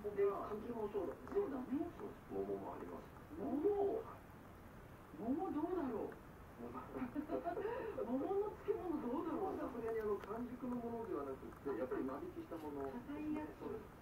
は。で、柿もそうだ。そうだね。桃もあります。桃。桃どうだろう。桃の漬物どうだろう。さすがにあの完熟のものではなくて、やっぱり間引きしたもの。硬いやつ。